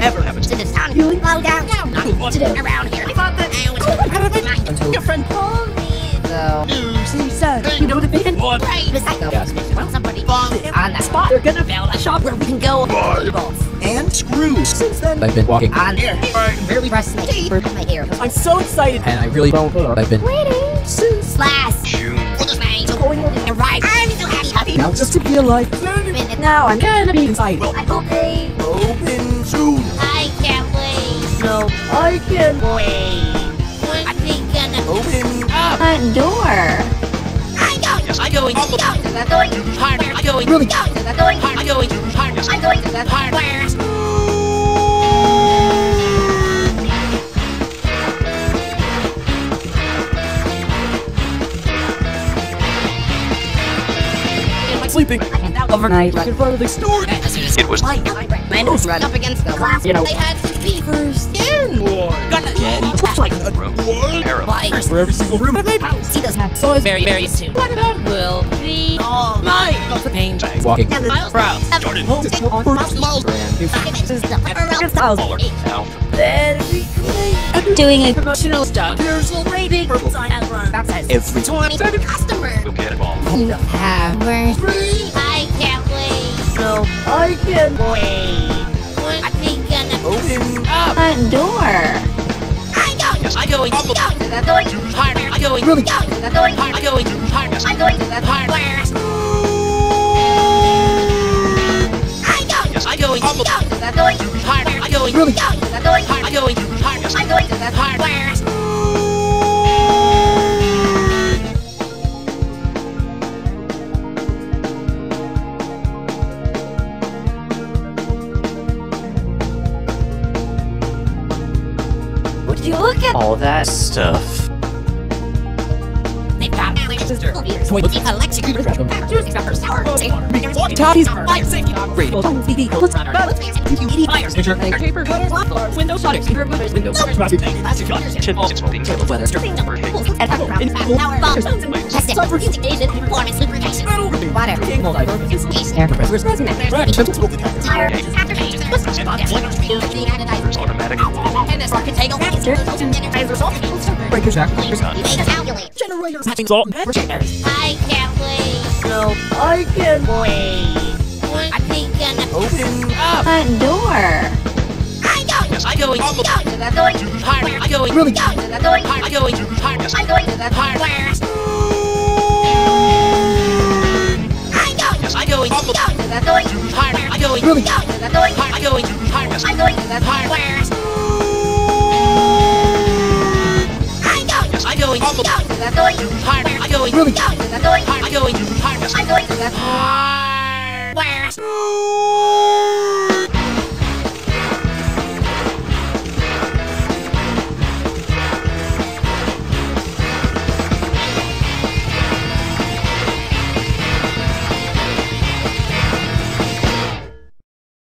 Nothing ever, ever happens to this town. You slow down. down. Not What? to do around here. I thought that I was until Your friend told me. So, news. He said, you know the thing? what? right beside the Yes. well, somebody bombed it on the spot. We're gonna build a shop where we can go. Bolts. And screws. Since then, I've been walking On there. I'm barely brushing my teeth. for My hair. I'm so excited. and I really don't. I've been Waiting. since last June. Bang. Going over the right. I'm so happy. Happy. Now just to be alive. Now I'm gonna be excited. I hope they. Open soon. I can't wait. No, I can Wait. I think gonna open up. front door. I go. Yes, I go. I go. I'm going harder. I go. Really? Go. I'm going harder. I go harder. I'm going to the hardware. Sleeping overnight right in front of the store. As soon as It was light, my nose ran up against the glass. You know. they had to be first in. Gonna Get Like room. Arrow. Why? for every single room. See those maps. So very, very soon. What about will be all mine? Of the pain. walking. Miles per hour. Jordan. Brand new. This is the around thousand. Eight. Now. Doing a promotional stuff. There's a great big sign out front. That says Every twenty customer. We'll get it all. Hammer. I can't wait. No, I can't Wait. Front door. I go. Yes. I go. I go. I'm going harder. I go. Really? Go. I'm going harder. I go harder. I'm going to the hardware. I go. Yes. I go. I go. I'm going harder. I go. Really? Go. I'm going harder. I go harder. I'm going to look at All that stuff. They've got sister. Electric. Toddy's Fire safety dog. radio. TV. Let's Fire picture. paper cutters, window shutters, window shutters, plastic shutters, Chin balls. Smoking. Weather. and power bombs, plastic, music station, performance, lubrication, water, space, air, Where's president? tire, after pages, the There's automatic. and this can take a register, Breaker jack. calculate. Generators. Matching salt and. I can't wait. No, I can't Wait. I think I'm gonna open up. front door. I go. Yes. I go. Go. I'm going hardware. I go. Really? Go. I'm going hard. I go hard. I'm going to the hardware. I go. Yes. I go. Go. I'm going hardware. I go. Really? Go. I'm going hard. I go hard. I'm going to Really? Go. I'm going hard. I go hard. I'm going to the hardware.